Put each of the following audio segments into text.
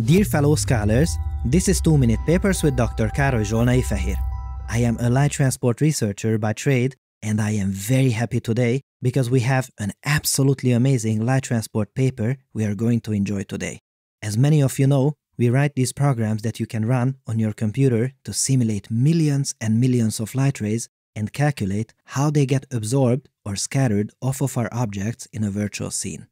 Dear fellow scholars, this is 2 Minute Papers with Dr. Károly Zsolnai Fehér. I am a light transport researcher by trade and I am very happy today because we have an absolutely amazing light transport paper we are going to enjoy today. As many of you know, we write these programs that you can run on your computer to simulate millions and millions of light rays and calculate how they get absorbed or scattered off of our objects in a virtual scene.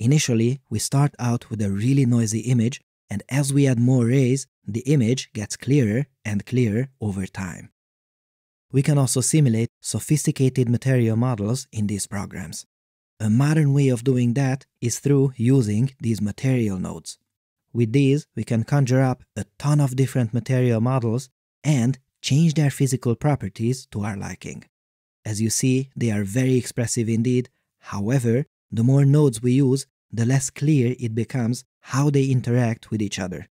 Initially, we start out with a really noisy image, and as we add more rays, the image gets clearer and clearer over time. We can also simulate sophisticated material models in these programs. A modern way of doing that is through using these material nodes. With these, we can conjure up a ton of different material models and change their physical properties to our liking. As you see, they are very expressive indeed. However, the more nodes we use, the less clear it becomes how they interact with each other.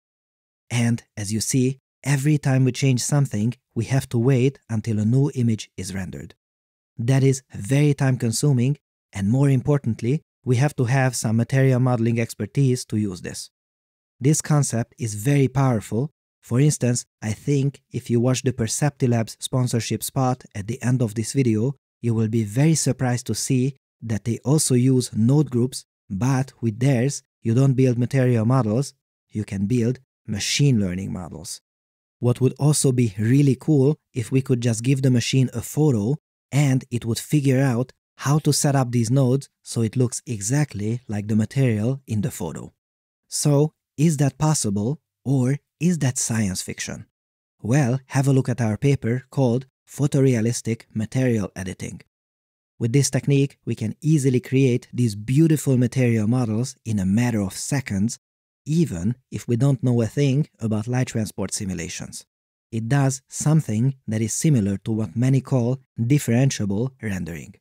And as you see, every time we change something, we have to wait until a new image is rendered. That is very time consuming, and more importantly, we have to have some material modeling expertise to use this. This concept is very powerful. For instance, I think if you watch the Perceptilabs sponsorship spot at the end of this video, you will be very surprised to see that they also use node groups, but with theirs, you don't build material models, you can build machine learning models. What would also be really cool if we could just give the machine a photo and it would figure out how to set up these nodes so it looks exactly like the material in the photo. So, is that possible or is that science fiction? Well, have a look at our paper called Photorealistic Material Editing. With this technique, we can easily create these beautiful material models in a matter of seconds, even if we don't know a thing about light transport simulations. It does something that is similar to what many call differentiable rendering.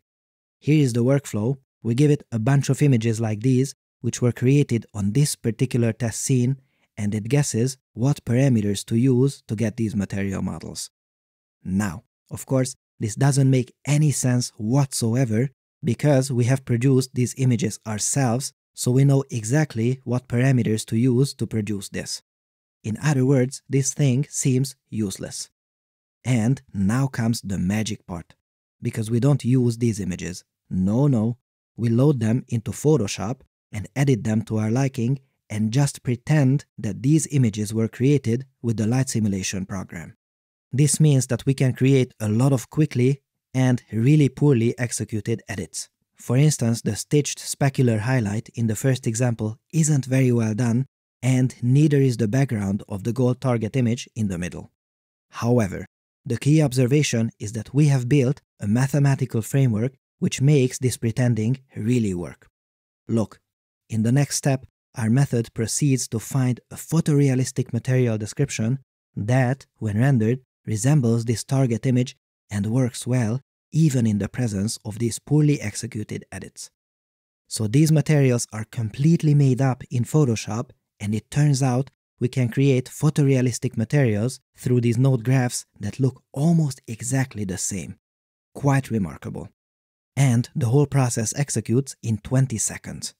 Here is the workflow. We give it a bunch of images like these, which were created on this particular test scene, and it guesses what parameters to use to get these material models. Now, of course, this doesn't make any sense whatsoever because we have produced these images ourselves, so we know exactly what parameters to use to produce this. In other words, this thing seems useless. And now comes the magic part. Because we don't use these images. No, no. We load them into Photoshop and edit them to our liking and just pretend that these images were created with the light simulation program. This means that we can create a lot of quickly and really poorly executed edits. For instance, the stitched specular highlight in the first example isn't very well done, and neither is the background of the gold target image in the middle. However, the key observation is that we have built a mathematical framework which makes this pretending really work. Look, in the next step, our method proceeds to find a photorealistic material description that, when rendered, resembles this target image and works well even in the presence of these poorly executed edits. So these materials are completely made up in Photoshop and it turns out we can create photorealistic materials through these node graphs that look almost exactly the same. Quite remarkable. And the whole process executes in 20 seconds.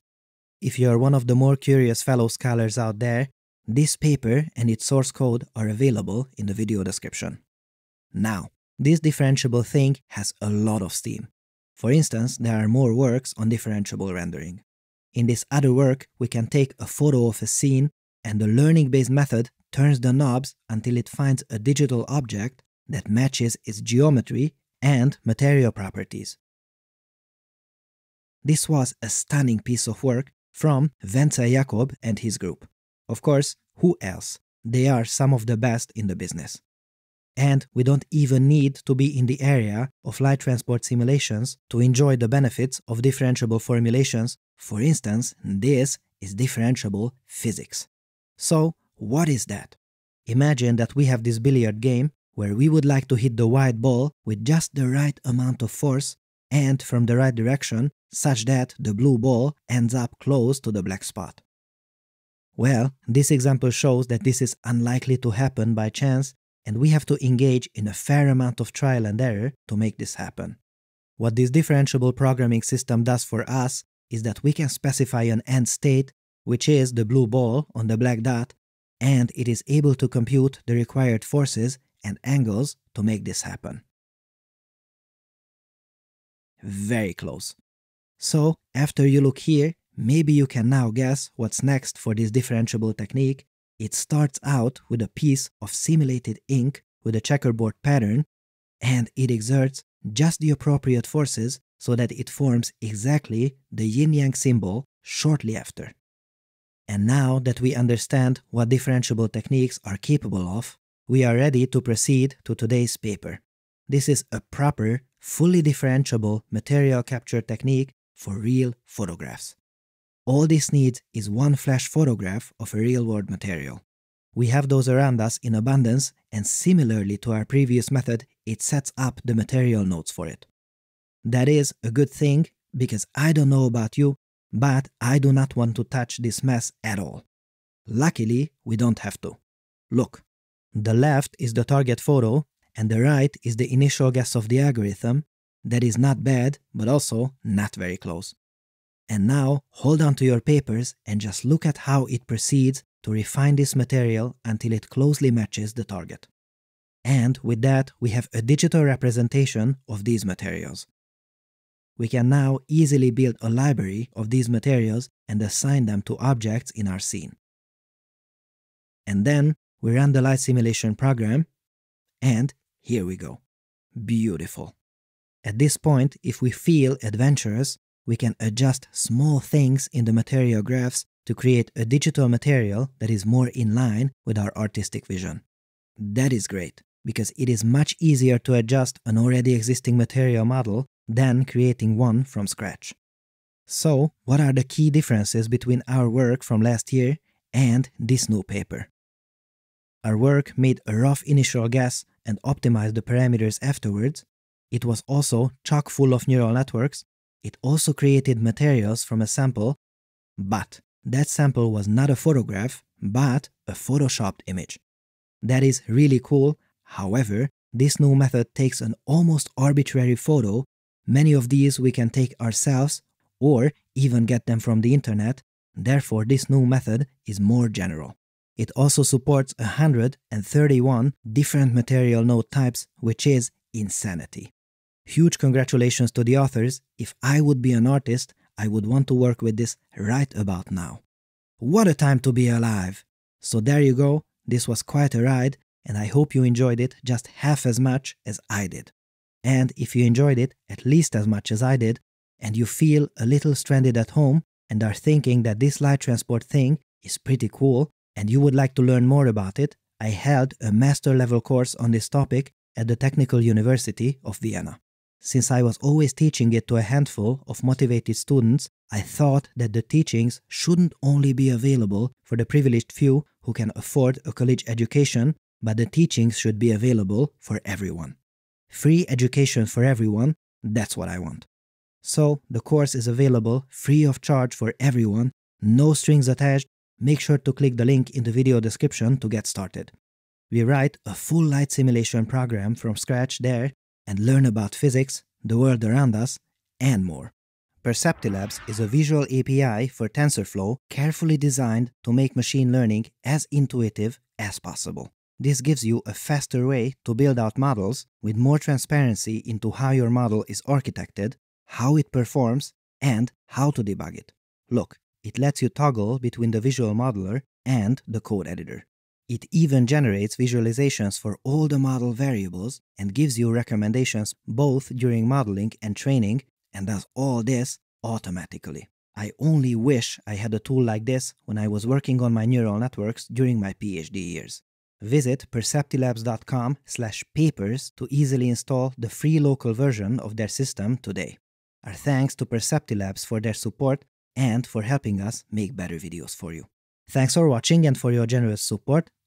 If you are one of the more curious fellow scholars out there, this paper and its source code are available in the video description. Now, this differentiable thing has a lot of steam. For instance, there are more works on differentiable rendering. In this other work, we can take a photo of a scene and the learning-based method turns the knobs until it finds a digital object that matches its geometry and material properties. This was a stunning piece of work from Wenzel Jakob and his group. Of course, who else? They are some of the best in the business. And we don't even need to be in the area of light transport simulations to enjoy the benefits of differentiable formulations. For instance, this is differentiable physics. So, what is that? Imagine that we have this billiard game where we would like to hit the white ball with just the right amount of force and from the right direction such that the blue ball ends up close to the black spot. Well, this example shows that this is unlikely to happen by chance and we have to engage in a fair amount of trial and error to make this happen. What this differentiable programming system does for us is that we can specify an end state which is the blue ball on the black dot, and it is able to compute the required forces and angles to make this happen. Very close. So, after you look here, maybe you can now guess what's next for this differentiable technique. It starts out with a piece of simulated ink with a checkerboard pattern, and it exerts just the appropriate forces so that it forms exactly the yin-yang symbol shortly after. And now that we understand what differentiable techniques are capable of, we are ready to proceed to today's paper. This is a proper, fully differentiable material capture technique for real photographs. All this needs is one flash photograph of a real-world material. We have those around us in abundance and similarly to our previous method, it sets up the material nodes for it. That is a good thing because I don't know about you, but I do not want to touch this mess at all. Luckily, we don't have to. Look, the left is the target photo and the right is the initial guess of the algorithm. That is not bad, but also not very close. And now hold on to your papers and just look at how it proceeds to refine this material until it closely matches the target. And with that, we have a digital representation of these materials. We can now easily build a library of these materials and assign them to objects in our scene. And then we run the light simulation program, and here we go. Beautiful. At this point, if we feel adventurous, we can adjust small things in the material graphs to create a digital material that is more in line with our artistic vision. That is great, because it is much easier to adjust an already existing material model than creating one from scratch. So, what are the key differences between our work from last year and this new paper? Our work made a rough initial guess and optimized the parameters afterwards. It was also chock full of neural networks. It also created materials from a sample, but that sample was not a photograph, but a photoshopped image. That is really cool. However, this new method takes an almost arbitrary photo. Many of these we can take ourselves or even get them from the internet. Therefore, this new method is more general. It also supports 131 different material node types, which is insanity. Huge congratulations to the authors. If I would be an artist, I would want to work with this right about now. What a time to be alive! So there you go, this was quite a ride, and I hope you enjoyed it just half as much as I did. And if you enjoyed it at least as much as I did, and you feel a little stranded at home and are thinking that this light transport thing is pretty cool, and you would like to learn more about it, I held a master level course on this topic at the Technical University of Vienna. Since I was always teaching it to a handful of motivated students, I thought that the teachings shouldn't only be available for the privileged few who can afford a college education, but the teachings should be available for everyone. Free education for everyone, that's what I want. So, the course is available free of charge for everyone, no strings attached. Make sure to click the link in the video description to get started. We write a full light simulation program from scratch there and learn about physics, the world around us, and more. Perceptilabs is a visual API for TensorFlow carefully designed to make machine learning as intuitive as possible. This gives you a faster way to build out models with more transparency into how your model is architected, how it performs, and how to debug it. Look, it lets you toggle between the visual modeler and the code editor. It even generates visualizations for all the model variables and gives you recommendations both during modeling and training and does all this automatically. I only wish I had a tool like this when I was working on my neural networks during my PhD years. Visit perceptilabs.com slash papers to easily install the free local version of their system today. Our thanks to Perceptilabs for their support and for helping us make better videos for you. Thanks for watching and for your generous support